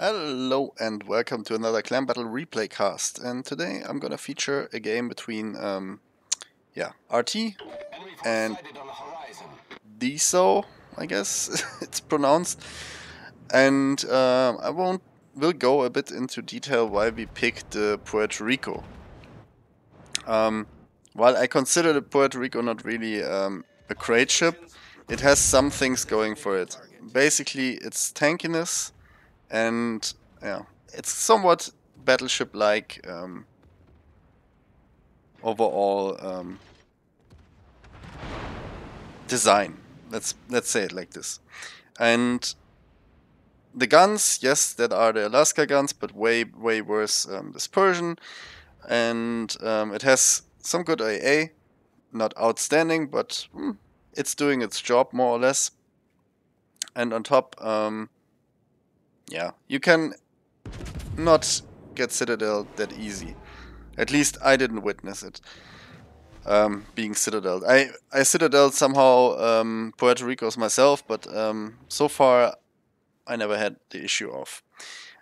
Hello and welcome to another Clan Battle replay cast. And today I'm gonna feature a game between, um, yeah, RT and THESO, I guess it's pronounced. And uh, I won't will go a bit into detail why we picked uh, Puerto Rico. Um, while I consider the Puerto Rico not really um, a great ship, it has some things going for it. Basically, its tankiness and yeah, it's somewhat battleship-like um, overall um, design. Let's let's say it like this. And the guns, yes, that are the Alaska guns, but way way worse um, dispersion, and um, it has some good AA, not outstanding, but hmm, it's doing its job more or less. And on top, um, yeah, you can not get Citadel that easy. At least I didn't witness it. Um, being Citadel. I, I Citadel somehow um, Puerto Rico's myself, but um, so far I never had the issue of.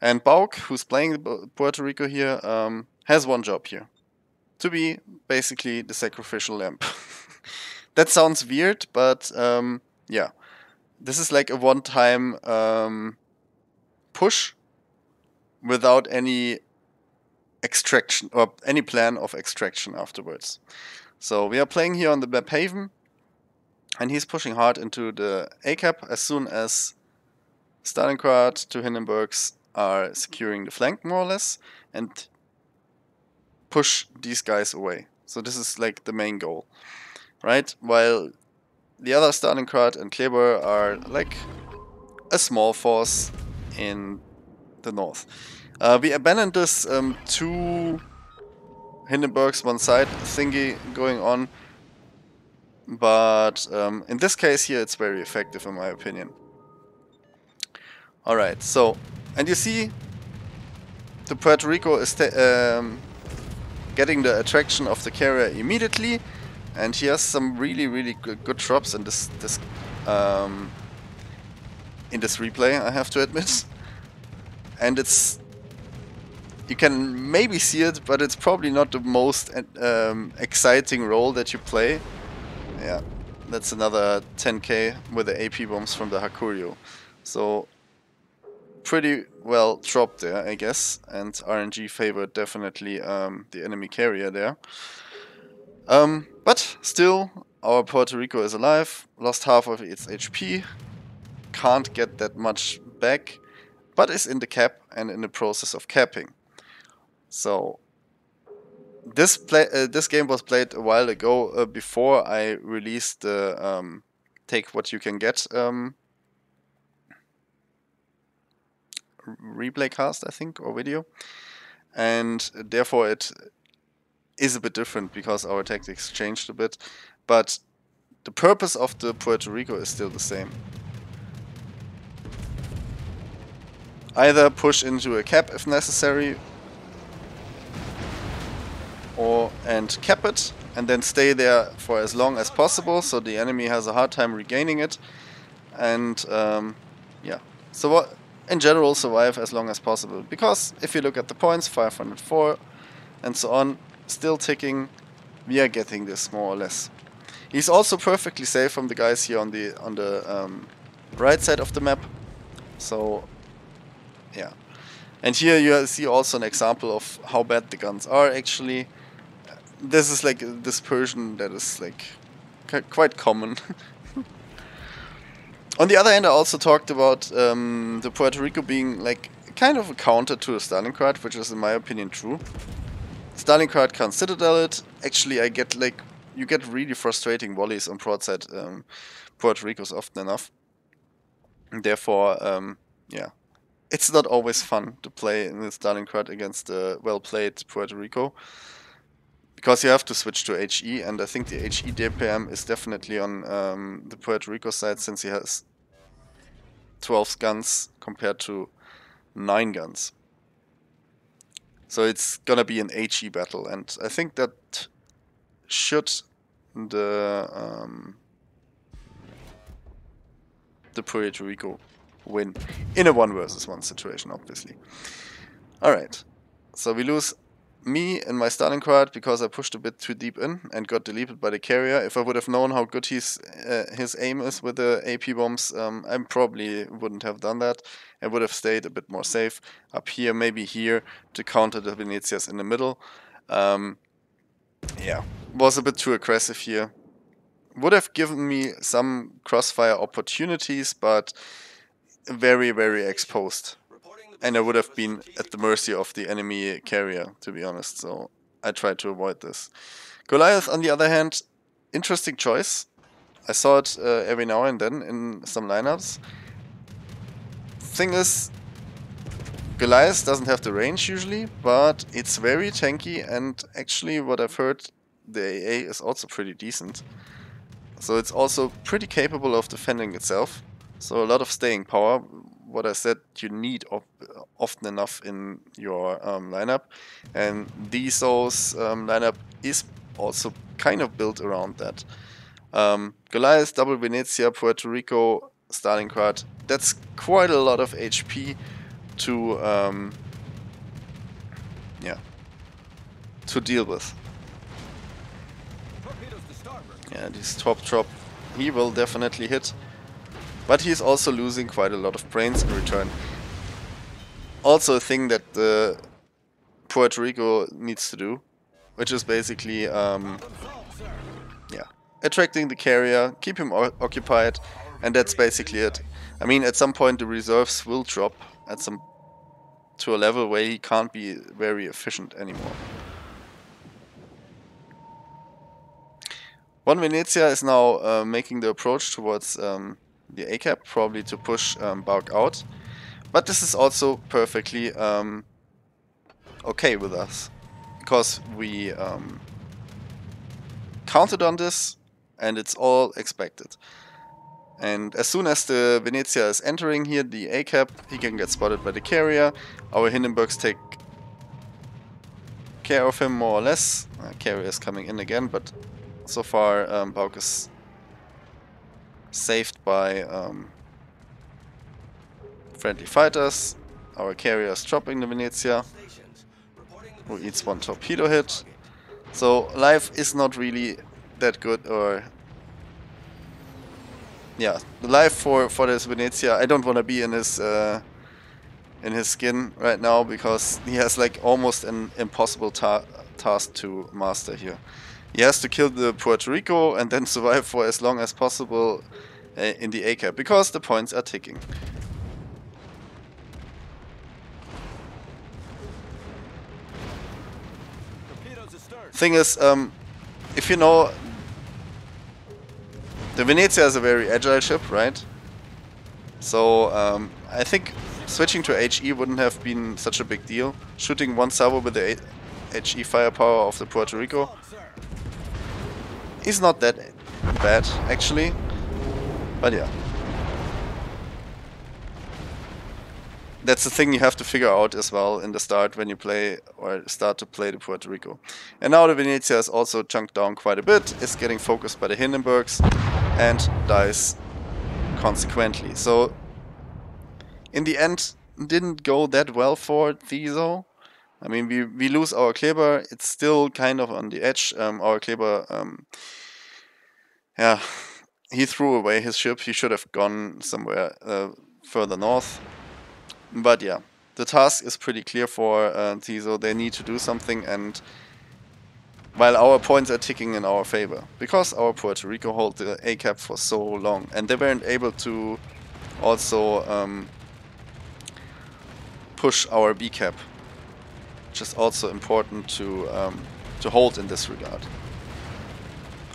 And Bauk, who's playing Puerto Rico here, um, has one job here. To be basically the sacrificial lamb. that sounds weird, but um, yeah. This is like a one-time um, push without any extraction or any plan of extraction afterwards. So we are playing here on the map Haven and he's pushing hard into the A-cap as soon as Stalingrad to Hindenburgs are securing the flank more or less and push these guys away. So this is like the main goal, right? While the other Stalingrad and Kleber are like a small force in the north. Uh, we abandoned this um, two Hindenburgs one side thingy going on, but um, in this case here it's very effective in my opinion. Alright, so, and you see the Puerto Rico is um, getting the attraction of the carrier immediately, and he has some really, really good, good drops in this, this um, in this replay, I have to admit. And it's... You can maybe see it, but it's probably not the most um, exciting role that you play. Yeah, that's another 10k with the AP bombs from the Hakuryu. So, pretty well dropped there, I guess. And RNG favored definitely um, the enemy carrier there. Um, but still, our Puerto Rico is alive, lost half of its HP, can't get that much back, but is in the cap and in the process of capping. So this play uh, this game was played a while ago uh, before I released the um, take what you can get um, replay cast I think or video and therefore it is a bit different because our tactics changed a bit but the purpose of the Puerto Rico is still the same. Either push into a cap if necessary, or and cap it, and then stay there for as long as possible, so the enemy has a hard time regaining it, and um, yeah. So what? In general, survive as long as possible, because if you look at the points, 504 and so on, still ticking, we are getting this more or less. He's also perfectly safe from the guys here on the on the um, right side of the map, so yeah. And here you see also an example of how bad the guns are actually. This is like a dispersion that is like quite common. On the other hand, I also talked about um, the Puerto Rico being like kind of a counter to the Stalingrad, which is in my opinion true. Stalingrad can't citadel it. Actually, I get like you get really frustrating volleys on broadside um, Puerto Ricos often enough. Therefore, um, yeah, it's not always fun to play in the Stalingrad against a well-played Puerto Rico. Because you have to switch to HE, and I think the HE DPM is definitely on um, the Puerto Rico side since he has 12 guns compared to 9 guns. So it's gonna be an HE battle, and I think that should the um, the Puerto Rico win in a one versus one situation, obviously. Alright, so we lose me and my Stalingrad because I pushed a bit too deep in and got deleted by the carrier. If I would have known how good his uh, his aim is with the AP bombs, um, I probably wouldn't have done that. I would have stayed a bit more safe up here, maybe here, to counter the Venezias in the middle. Um, yeah, was a bit too aggressive here. Would have given me some crossfire opportunities, but very, very exposed and I would have been at the mercy of the enemy carrier, to be honest. So I tried to avoid this. Goliath, on the other hand, interesting choice. I saw it uh, every now and then in some lineups. Thing is, Goliath doesn't have the range usually, but it's very tanky and actually what I've heard, the AA is also pretty decent. So it's also pretty capable of defending itself. So a lot of staying power, what I said you need often enough in your um, lineup. And THESO's um, lineup is also kind of built around that. Um, Goliath, Double Venezia, Puerto Rico, Stalingrad. That's quite a lot of HP to um, yeah to deal with. Yeah, this top drop he will definitely hit. But he's also losing quite a lot of brains in return. Also a thing that the Puerto Rico needs to do, which is basically, um, yeah, attracting the carrier, keep him occupied, and that's basically it. I mean, at some point the reserves will drop at some to a level where he can't be very efficient anymore. One Venezia is now uh, making the approach towards um, the A-cap, probably to push um, BARC out. But this is also perfectly um, okay with us, because we um, counted on this, and it's all expected. And as soon as the Venezia is entering here, the A-cap, he can get spotted by the carrier. Our Hindenburgs take care of him more or less. Uh, carrier is coming in again, but so far um, BARC is saved by um, friendly fighters. Our carrier is dropping the Venezia, who eats one torpedo hit. So life is not really that good, or yeah, the life for for this Venezia. I don't want to be in his uh, in his skin right now because he has like almost an impossible ta task to master here. He has to kill the Puerto Rico and then survive for as long as possible uh, in the A-cap because the points are ticking. Thing is, um, if you know, the Venezia is a very agile ship, right? So um, I think switching to HE wouldn't have been such a big deal. Shooting one salvo with the HE firepower of the Puerto Rico is not that bad, actually. But yeah. That's the thing you have to figure out as well in the start when you play or start to play the Puerto Rico. And now the Venezia is also chunked down quite a bit, is getting focused by the Hindenburgs and dies consequently. So in the end didn't go that well for THESO. I mean, we, we lose our Kleber. It's still kind of on the edge. Um, our Kleber, um, yeah, he threw away his ship. He should have gone somewhere uh, further north. But yeah, the task is pretty clear for uh, THESO. They need to do something and while our points are ticking in our favor. Because our Puerto Rico hold the A-cap for so long and they weren't able to also um, push our B-cap. Which is also important to, um, to hold in this regard.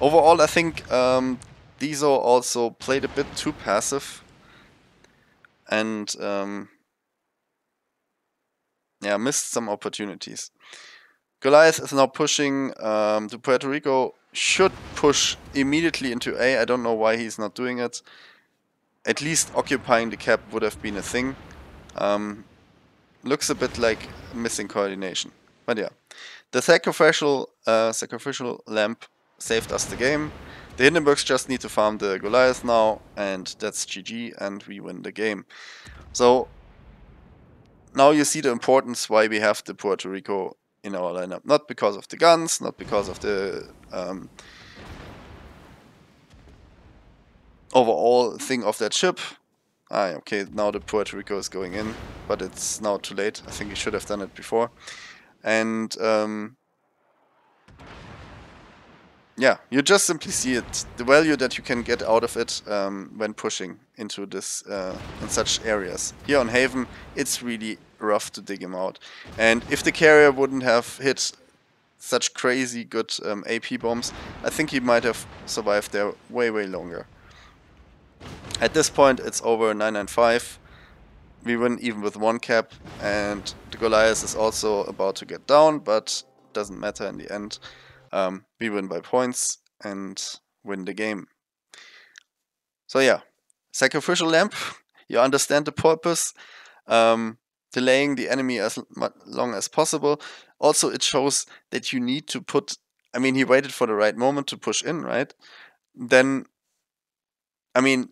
Overall, I think um, THESO also played a bit too passive. And um, yeah, missed some opportunities. Goliath is now pushing um, to Puerto Rico. Should push immediately into A. I don't know why he's not doing it. At least occupying the cap would have been a thing. Um, looks a bit like missing coordination. But yeah. The sacrificial, uh, sacrificial lamp saved us the game. The Hindenburgs just need to farm the Goliath now, and that's GG, and we win the game. So now you see the importance why we have the Puerto Rico in our lineup. Not because of the guns, not because of the um, overall thing of that ship. Ah, okay, now the Puerto Rico is going in, but it's now too late. I think he should have done it before. And um, yeah, you just simply see it, the value that you can get out of it um, when pushing into this uh, in such areas. Here on Haven, it's really rough to dig him out. And if the carrier wouldn't have hit such crazy good um, AP bombs, I think he might have survived there way, way longer. At this point, it's over 995. We win even with one cap, and the Goliath is also about to get down, but doesn't matter in the end. Um, we win by points and win the game. So yeah, sacrificial lamp. You understand the purpose. Um, delaying the enemy as long as possible. Also, it shows that you need to put. I mean, he waited for the right moment to push in, right? Then, I mean,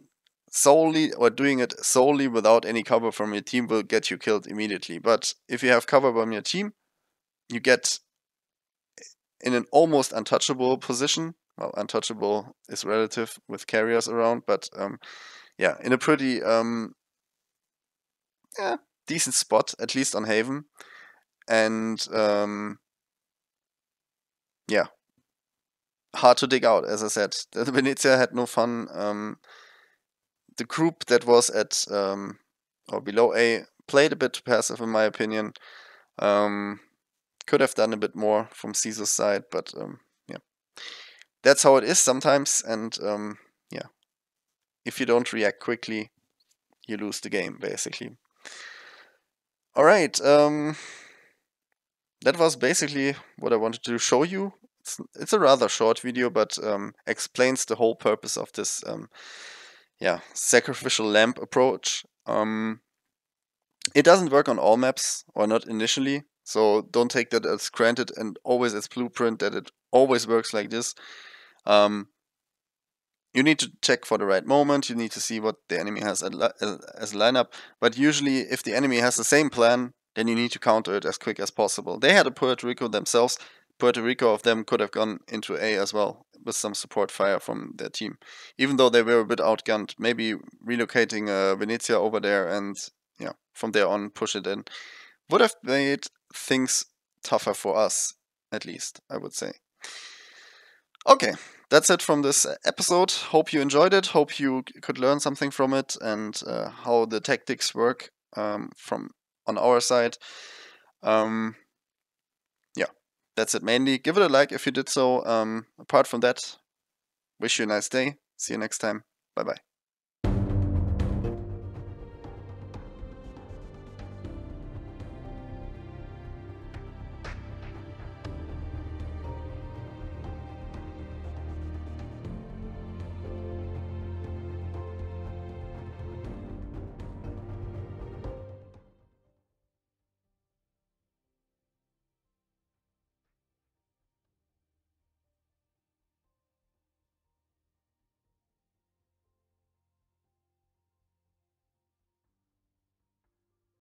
solely or doing it solely without any cover from your team will get you killed immediately. But if you have cover from your team, you get in an almost untouchable position. Well, untouchable is relative with carriers around, but um, yeah, in a pretty um, yeah, decent spot, at least on Haven. And um, yeah, hard to dig out, as I said. The Venezia had no fun. Um, the group that was at um, or below A played a bit passive, in my opinion. Um, could have done a bit more from Caesar's side, but um, yeah, that's how it is sometimes. And um, yeah, if you don't react quickly, you lose the game basically. All right, um, that was basically what I wanted to show you. It's, it's a rather short video, but um, explains the whole purpose of this, um, yeah, sacrificial lamp approach. Um, it doesn't work on all maps, or not initially. So don't take that as granted and always as blueprint that it always works like this. Um, you need to check for the right moment. You need to see what the enemy has as a lineup. But usually, if the enemy has the same plan, then you need to counter it as quick as possible. They had a Puerto Rico themselves. Puerto Rico of them could have gone into A as well with some support fire from their team. Even though they were a bit outgunned, maybe relocating uh, Venezia over there and yeah, from there on push it in would have made things tougher for us, at least, I would say. Okay, that's it from this episode. Hope you enjoyed it. Hope you could learn something from it and uh, how the tactics work um, from on our side. Um, that's it mainly. Give it a like if you did so. Um, apart from that, wish you a nice day. See you next time. Bye bye.